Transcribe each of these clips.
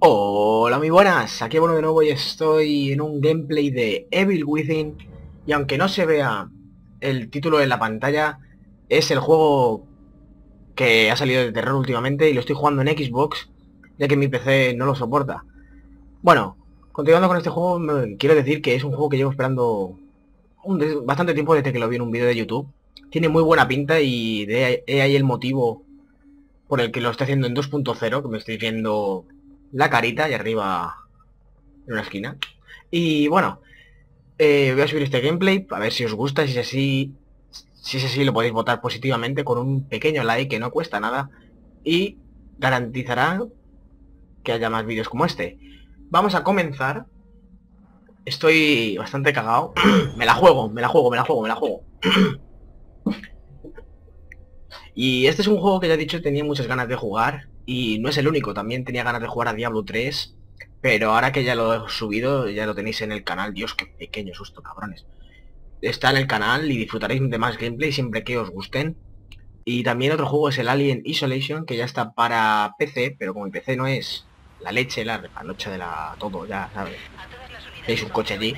Hola muy buenas, aquí bueno de nuevo y estoy en un gameplay de Evil Within y aunque no se vea el título en la pantalla es el juego que ha salido de terror últimamente y lo estoy jugando en Xbox ya que mi PC no lo soporta. Bueno, continuando con este juego quiero decir que es un juego que llevo esperando bastante tiempo desde que lo vi en un vídeo de YouTube. Tiene muy buena pinta y de ahí el motivo por el que lo estoy haciendo en 2.0 que me estoy viendo la carita y arriba en una esquina. Y bueno, eh, voy a subir este gameplay a ver si os gusta, si es así, si es así lo podéis votar positivamente con un pequeño like que no cuesta nada y garantizará que haya más vídeos como este. Vamos a comenzar. Estoy bastante cagado. me la juego, me la juego, me la juego, me la juego. y este es un juego que ya he dicho tenía muchas ganas de jugar y no es el único, también tenía ganas de jugar a Diablo 3, pero ahora que ya lo he subido, ya lo tenéis en el canal. Dios, qué pequeño susto, cabrones. Está en el canal y disfrutaréis de más gameplay siempre que os gusten. Y también otro juego es el Alien Isolation, que ya está para PC, pero como mi PC no es la leche, la noche de la... todo, ya, ¿sabes? Veis un coche allí.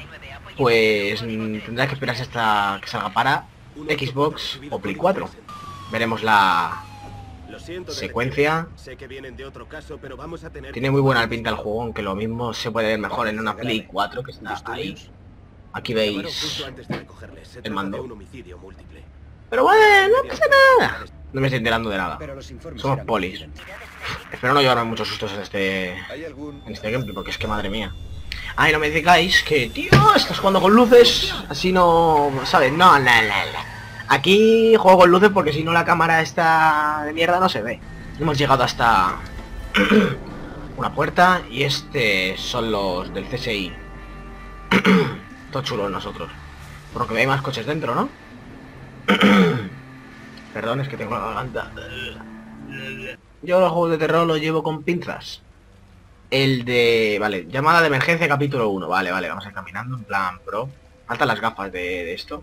Pues tendrá que esperarse hasta que salga para Xbox o Play 4. Veremos la, secuencia. Tiene muy buena pinta el juego, aunque lo mismo se puede ver mejor en una Play 4 que está ahí. Aquí veis el mando. Pero bueno, no pasa nada. No me estoy enterando de nada. Somos polis. Espero no llevarme muchos sustos en este en este gameplay, porque es que madre mía. Ay, no me digáis que, tío, estás jugando con luces, así no, ¿sabes? No, no, no, no. Aquí juego con luces porque si no la cámara está de mierda no se ve. Hemos llegado hasta una puerta y este son los del CSI. Todo chulo nosotros. Por lo que hay más coches dentro, ¿no? Perdón, es que tengo la garganta. Yo los juegos de terror los llevo con pinzas. El de... Vale, llamada de emergencia capítulo 1. Vale, vale, vamos a ir caminando en plan pro. Faltan las gafas de esto.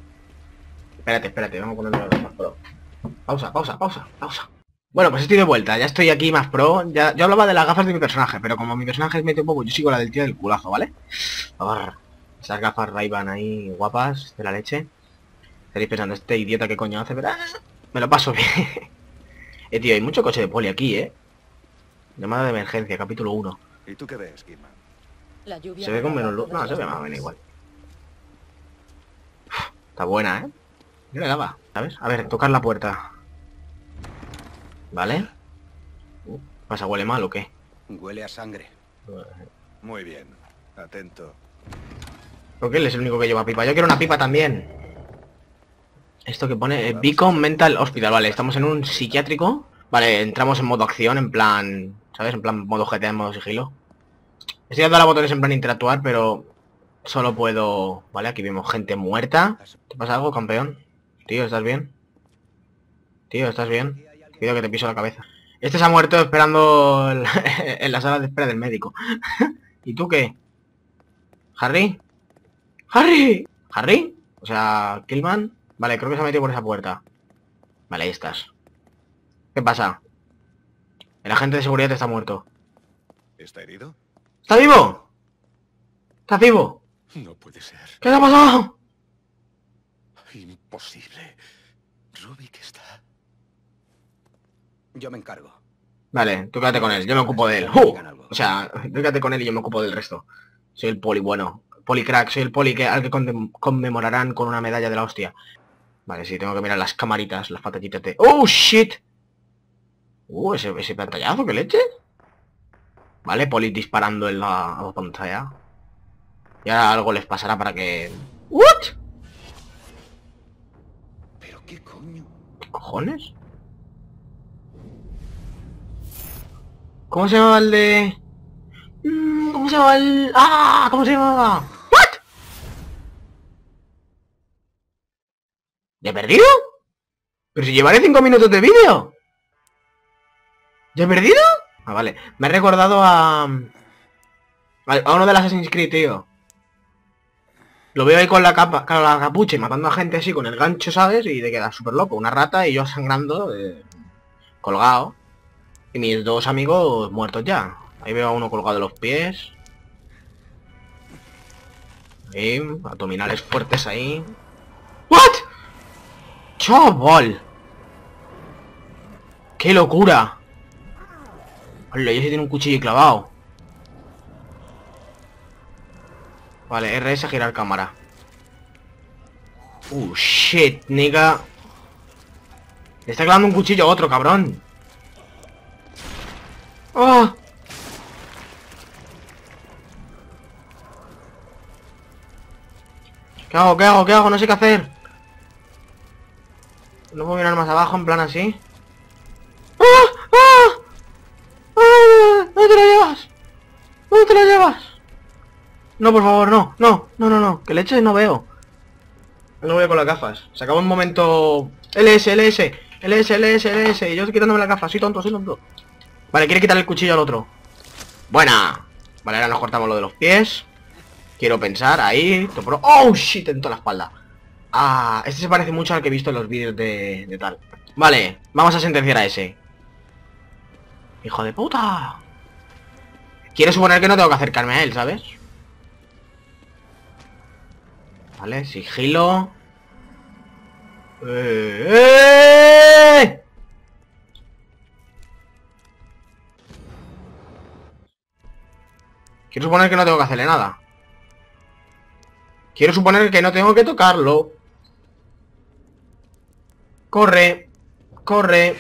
Espérate, espérate, vamos a ponerlo más pro. Pausa, pausa, pausa, pausa. Bueno, pues estoy de vuelta, ya estoy aquí más pro. Ya, yo hablaba de las gafas de mi personaje, pero como mi personaje es medio un poco, yo sigo la del tío del culazo, ¿vale? ver, esas gafas ray ahí guapas de la leche. Estaréis pensando, este idiota que coño hace, pero me lo paso bien. eh, tío, hay mucho coche de poli aquí, ¿eh? Llamada de emergencia, capítulo 1. ¿Y tú qué ves, Se ve con menos luz. No, se ve más o menos igual. está buena, ¿eh? Yo le daba, ¿sabes? A ver, tocar la puerta. ¿Vale? Uh, ¿Pasa? ¿Huele mal o qué? Huele a sangre. Muy bien. Atento. Porque él es el único que lleva pipa. Yo quiero una pipa también. Esto que pone... Eh, Beacon Mental Hospital. Vale, estamos en un psiquiátrico. Vale, entramos en modo acción, en plan... ¿Sabes? En plan modo GTA, en modo sigilo. Estoy dando a botones en plan interactuar, pero... Solo puedo... Vale, aquí vemos gente muerta. ¿Te pasa algo, campeón? Tío, ¿estás bien? Tío, ¿estás bien? Cuidado que te piso la cabeza. Este se ha muerto esperando en la sala de espera del médico. ¿Y tú qué? ¿Harry? ¡Harry! ¿Harry? O sea, Killman. Vale, creo que se ha metido por esa puerta. Vale, ahí estás. ¿Qué pasa? El agente de seguridad está muerto. ¿Está herido? ¿Está vivo? ¿Está vivo? No puede ser. ¿Qué ha pasado? Imposible. Rubik está... Yo me encargo. Vale, tú quédate con él, yo me ocupo de él. ¡Uh! O sea, quédate con él y yo me ocupo del resto. Soy el poli bueno. Poli crack, soy el poli que, al que conmemorarán con una medalla de la hostia. Vale, sí, tengo que mirar las camaritas, las patallitas de... ¡Oh, shit! Uh, ese, ese pantallazo, ¿qué leche? Vale, poli disparando en la, la pantalla. Ya algo les pasará para que... ¿What? Cojones? ¿Cómo se llama el de...? Mm, ¿Cómo se llama el...? ¡Ah! ¿Cómo se llama? ¿What? ¿Ya he perdido? Pero si llevaré cinco minutos de vídeo. ¿Ya he perdido? Ah, vale. Me he recordado a... A uno de las Assassin's Creed, tío. Lo veo ahí con la capa, con la capucha y matando a gente así con el gancho, ¿sabes? Y te queda súper loco. Una rata y yo sangrando, eh, colgado. Y mis dos amigos muertos ya. Ahí veo a uno colgado de los pies. Ahí, abdominales fuertes ahí. ¿What? ¡Chaval! ¡Qué locura! Hola, ya se tiene un cuchillo clavado. Vale, RS girar cámara. Uh, shit, nigga. Le está clavando un cuchillo a otro, cabrón. ¡Oh! ¿Qué hago? ¿Qué hago? ¿Qué hago? No sé qué hacer. No puedo mirar más abajo, en plan así. ¡Ah! No, por favor, no, no, no, no, no. Que leche no veo. No voy con las gafas. Se acabó un momento... LS, LS, LS, LS, LS. Yo estoy quitándome las gafas. Soy tonto, soy tonto. Vale, quiere quitar el cuchillo al otro. Buena. Vale, ahora nos cortamos lo de los pies. Quiero pensar, ahí. ¡Oh, shit! En toda la espalda. Ah, este se parece mucho al que he visto en los vídeos de, de tal. Vale, vamos a sentenciar a ese. ¡Hijo de puta! Quiero suponer que no tengo que acercarme a él, ¿sabes? Vale, sigilo. ¡Eh! ¡Eh! Quiero suponer que no tengo que hacerle nada. Quiero suponer que no tengo que tocarlo. Corre. Corre.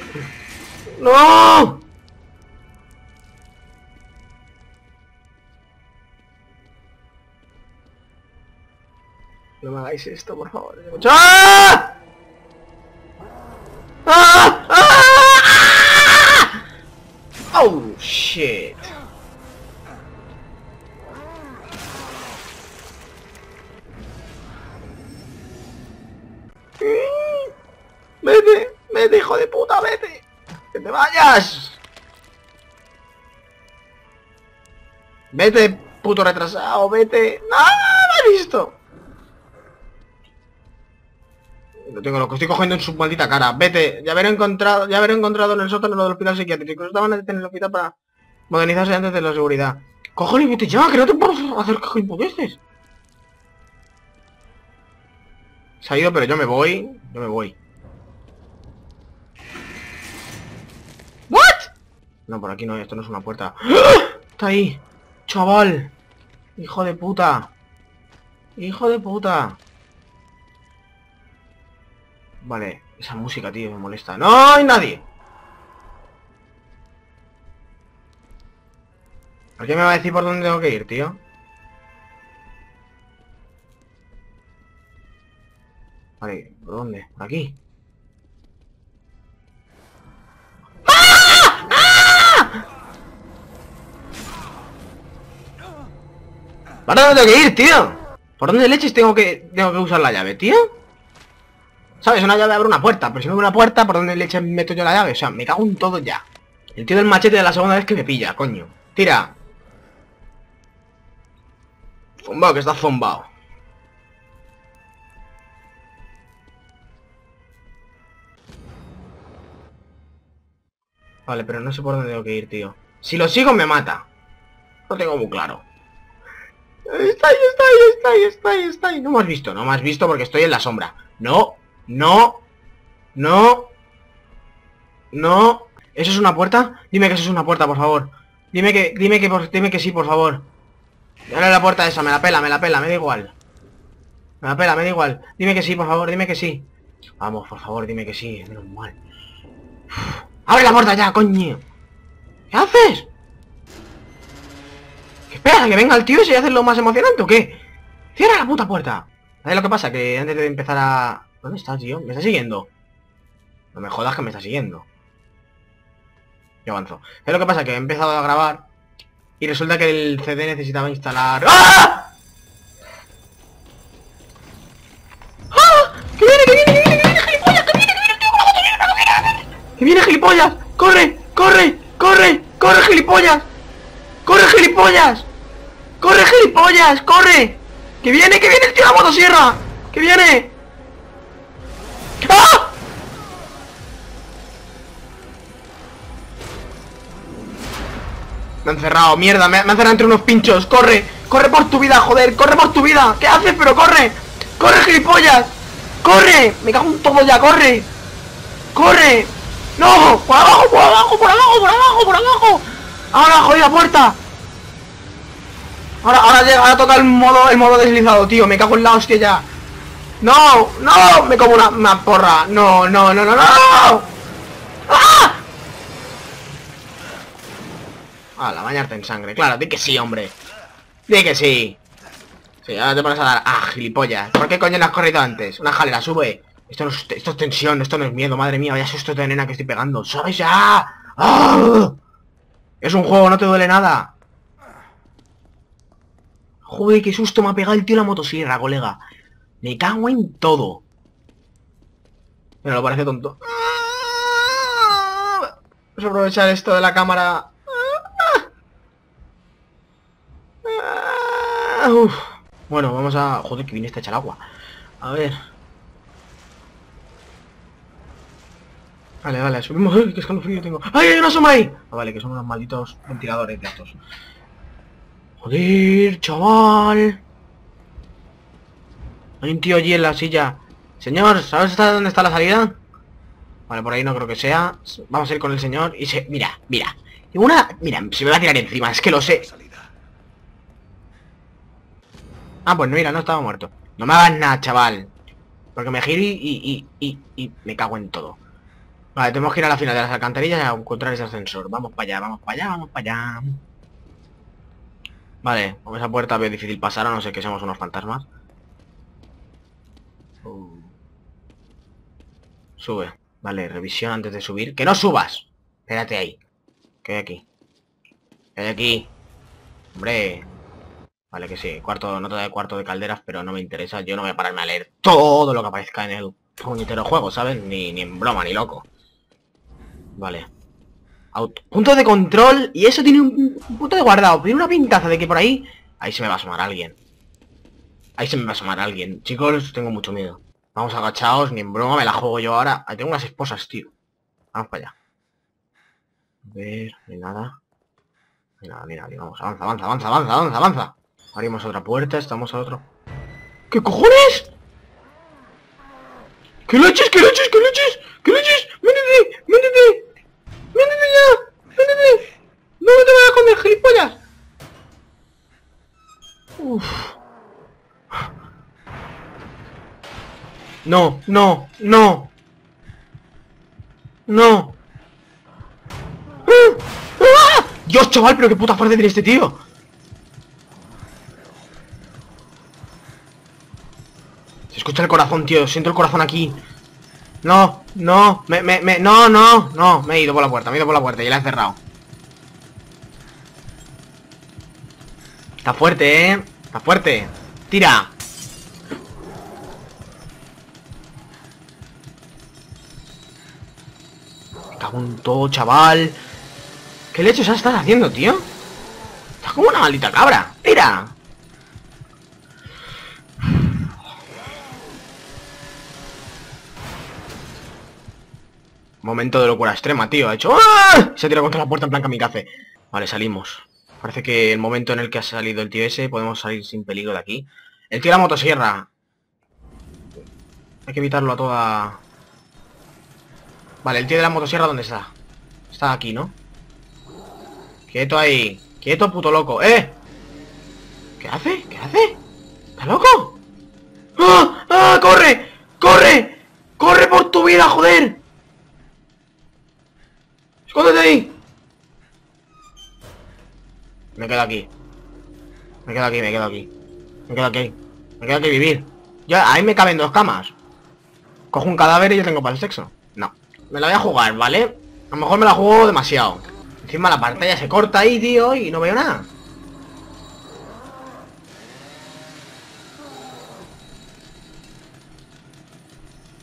¡No! No me hagáis esto, por favor. ¡Ah! ¡Ah! ¡Ah! ¡Oh, shit! ¡Vete! ¡Vete, hijo de puta! ¡Vete! ¡Que te vayas! ¡Vete, puto retrasado! ¡Vete! ¡No! ¡Me he visto! Lo tengo lo que estoy cogiendo en su maldita cara. Vete, ya haber encontrado, ya haber encontrado en el sótano lo del hospital psiquiátrico. Estaban detener el hospital para modernizarse antes de la seguridad. Cógelo y vete ya, que no te puedo hacer gilipolleces. Se ha ido, pero yo me voy. Yo me voy. ¿What? No, por aquí no, esto no es una puerta. ¡Ah! Está ahí. Chaval. Hijo de puta. Hijo de puta. Vale, esa música, tío, me molesta. ¡No hay nadie! ¿Por qué me va a decir por dónde tengo que ir, tío? Vale, ¿por dónde? ¿Por aquí? ¿Para dónde tengo que ir, tío? ¿Por dónde leches tengo que, tengo que usar la llave, tío? ¿Sabes? Una llave abre una puerta, pero si me abre una puerta, ¿por dónde leches meto yo la llave? O sea, me cago en todo ya. El tío del machete de la segunda vez que me pilla, coño. Tira. Zombao, que está zombao. Vale, pero no sé por dónde tengo que ir, tío. Si lo sigo me mata. Lo tengo muy claro. Está ahí, está ahí, está ahí, está ahí, está ahí. No me has visto, no me has visto porque estoy en la sombra. No, no, no, no. ¿Eso es una puerta? Dime que eso es una puerta, por favor. Dime que, dime que, dime que sí, por favor. Dale la puerta esa, me la pela, me la pela, me da igual. Me la pela, me da igual. Dime que sí, por favor, dime que sí. Vamos, por favor, dime que sí, menos mal. ¡Abre la puerta ya, coño! ¿Qué haces? ¿Qué espera? ¿Que venga el tío y se hace lo más emocionante o qué? ¡Cierra la puta puerta! ¿Sabes lo que pasa? Que antes de empezar a... ¿Dónde está, tío? ¿Me está siguiendo? No me jodas que me está siguiendo. Yo avanzo. ¿Sabes lo que pasa? Que he empezado a grabar y resulta que el CD necesitaba instalar... ¡Ah! ¡Ah! ¡Que viene, que viene, que viene, que viene, gilipollas! ¡Que viene, que viene, con la que viene! ¡Que viene, gilipollas! ¡Corre! ¡Corre! ¡Corre! ¡Corre, gilipollas! ¡Corre, gilipollas! ¡Corre, gilipollas! ¡Corre! ¡Que viene, que viene el tío la motosierra! ¡Que viene! ¡Ah! Me han cerrado, mierda, me, han cerrado entre unos pinchos. ¡Corre! ¡Corre por tu vida, joder! ¡Corre por tu vida! ¿Qué haces? ¡Pero corre! ¡Corre, gilipollas! ¡Corre! ¡Me cago en todo ya! ¡Corre! ¡Corre! ¡No! ¡Por abajo, por abajo, por abajo, por abajo, por abajo! ¡Ahora, jodida puerta! Ahora, ahora ahora toca el modo, el modo deslizado, tío. Me cago en la hostia ya. ¡No! ¡No! Me como una, una porra. ¡No, no, no, no, no! ¡Ah! Ah, la bañarte en sangre. Claro, di que sí, hombre. Di que sí. Sí, ahora te pones a dar... Ah, gilipollas. ¿Por qué coño no has corrido antes? Una jalera, sube. Esto, no es, esto es tensión, esto no es miedo, madre mía. Vaya susto de nena que estoy pegando. ¿Sabes ya? ¡Ah! Es un juego, no te duele nada. Joder, qué susto me ha pegado el tío la motosierra, colega. Me cago en todo. Pero lo parece tonto. Vamos a aprovechar esto de la cámara. Bueno, vamos a... Joder, que viene está hecha el agua. A ver. Vale, vale, subimos. ¡Ay, qué escalofrío tengo! ¡Ay, hay una soma ahí! Ah, vale, que son unos malditos ventiladores de estos. Joder, chaval. Hay un tío allí en la silla. Señor, ¿sabes dónde está la salida? Vale, por ahí no creo que sea. Vamos a ir con el señor y se... Mira, mira. Una... Mira, se me va a tirar encima, es que lo sé. Ah, pues mira, no estaba muerto. No me hagas nada, chaval. Porque me giro y, y, y, y, me cago en todo. Vale, tenemos que ir a la final de las alcantarillas a encontrar ese ascensor. Vamos para allá, vamos para allá, vamos para allá. Vale, con esa puerta veo difícil pasar, a no ser que seamos unos fantasmas. Sube. Vale, revisión antes de subir. ¡Que no subas! Espérate ahí. ¿Qué hay aquí? ¿Qué hay aquí? Hombre. Vale, que sí. Cuarto, nota de cuarto de calderas, pero no me interesa. Yo no voy a pararme a leer todo lo que aparezca en el puñetero juego, ¿sabes? Ni, ni en broma, ni loco. Vale. punto de control. Y eso tiene un, un punto de guardado. Tiene una pintaza de que por ahí... Ahí se me va a asomar alguien. Ahí se me va a asomar alguien. Chicos, tengo mucho miedo. Vamos agachados, ni en broma, me la juego yo ahora. Ahí tengo unas esposas, tío. Vamos para allá. A ver, no hay nada. No hay nada, nada, vamos, avanza, avanza, avanza, avanza, avanza, avanza. Abrimos otra puerta, estamos a otro. ¿Qué cojones? ¿Qué leches, qué leches, qué leches? ¿Qué leches? ¡Métete! ¡Métete! ¡Métete ya! ¡Métete! ¡No me te vayas a comer, gilipollas! Uff. No, no, no. No. Dios, chaval, pero qué puta fuerte tiene este tío. Se escucha el corazón, tío. Siento el corazón aquí. No, no, me, me, me, no, no, no. Me he ido por la puerta, me he ido por la puerta y la he cerrado. Está fuerte, eh. Está fuerte. Tira. Cago en todo, chaval. ¿Qué leches estás haciendo, tío? Estás como una maldita cabra. ¡Tira! Momento de locura extrema, tío. Ha hecho... ¡Ah! Se ha tirado contra la puerta en plan kamikaze. Vale, salimos. Parece que el momento en el que ha salido el tío ese podemos salir sin peligro de aquí. El tío de la motosierra. Hay que evitarlo a toda... Vale, el tío de la motosierra, ¿dónde está? Está aquí, ¿no? Quieto ahí. Quieto, puto loco. ¡Eh! ¿Qué hace? ¿Qué hace? ¿Está loco? ¡Ah! ¡Ah! ¡Corre! ¡Corre! ¡Corre por tu vida, joder! ¡Escóndete ahí! Me quedo aquí. Me quedo aquí, me quedo aquí. Me quedo aquí. Me quedo aquí vivir. Ya, ahí me caben dos camas. Cojo un cadáver y yo tengo para el sexo. Me la voy a jugar, ¿vale? A lo mejor me la juego demasiado. Encima la pantalla se corta ahí, tío, y no veo nada.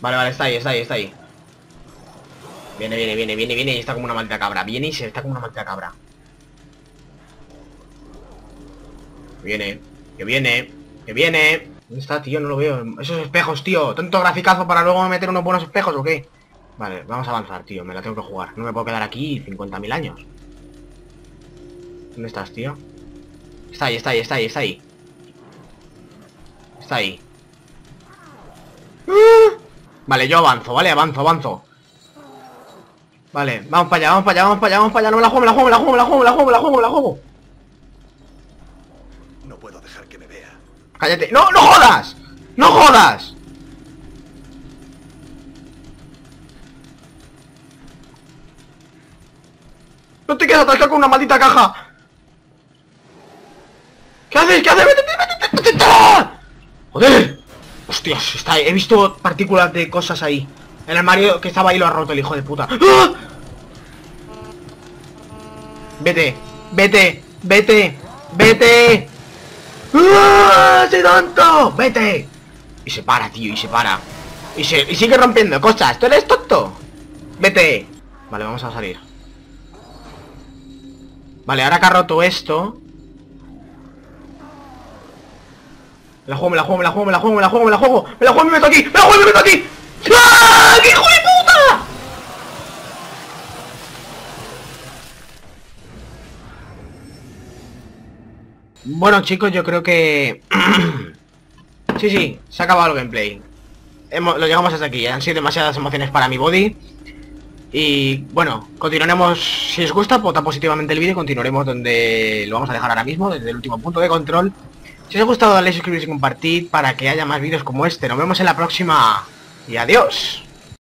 Vale, vale, está ahí, está ahí, está ahí. Viene, viene, viene, viene, viene y está como una maldita cabra. Viene y se está como una maldita cabra. Viene, que viene, que viene. ¿Dónde está, tío? No lo veo. Esos espejos, tío. Tanto graficazo para luego meter unos buenos espejos, ¿o qué? Vale, vamos a avanzar, tío. Me la tengo que jugar. No me puedo quedar aquí 50.000 años. ¿Dónde estás, tío? Está ahí, está ahí, está ahí, está ahí. Está ahí. ¡Ah! Vale, yo avanzo, vale, avanzo, avanzo. Vale, vamos para allá, vamos para allá, vamos para allá, vamos para allá. No me la juego, me la juego, me la juego, me la juego, me la juego, me la juego, me la juego. No puedo dejar que me vea. Cállate. ¡No, no jodas! ¡No jodas! No te quedas atascado con una maldita caja. ¿Qué haces? ¿Qué haces? ¡Métete, métete, métete! ¡Joder! Hostias, está, he visto partículas de cosas ahí. El armario que estaba ahí lo ha roto el hijo de puta. ¡Ah! Vete, vete, vete, vete. ¡Ah! ¡Vete! Y se para, tío, y se para. Y, se, y sigue rompiendo cosas. ¿Tú eres tonto? Vete. Vale, vamos a salir. Vale, ahora que ha roto esto... Me la juego, me la juego, me la juego, me la juego, me la juego, me la juego, me la juego, me meto aquí, me la juego, me meto aquí. ¡Ah! ¡Qué hijo de puta! Bueno chicos, yo creo que... sí, sí, se ha acabado el gameplay. Hemos, lo llegamos hasta aquí, han sido demasiadas emociones para mi body. Y bueno, continuaremos, si os gusta, vota positivamente el vídeo, continuaremos donde lo vamos a dejar ahora mismo, desde el último punto de control. Si os ha gustado, dale suscribirse y compartir para que haya más vídeos como este. Nos vemos en la próxima y adiós.